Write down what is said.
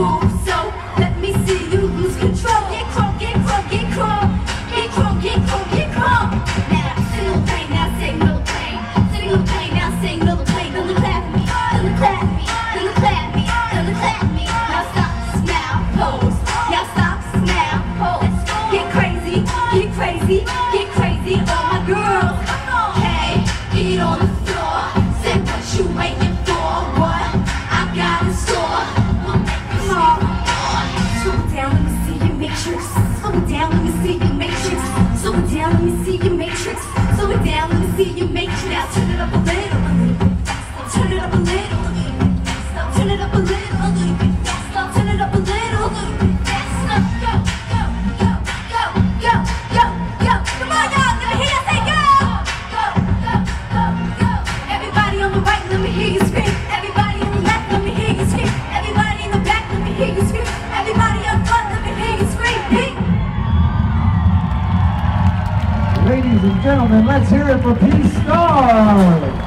So let me see you lose control. Get crunk, get crunk, get crunk. Get crunk, get crunk, get crunk. Now sing little now sing little. Sing little now sing little clap me, clap me, clap me, clap me. Now stop, pose. Now stop, pose. Get crazy, get crazy, get crazy. All my girls, come on. Hey, get on the floor. Say what you waiting. matrix. So it's down, let me see you make it now. Turn it up a little. Ladies and gentlemen, let's hear it for Peace Star.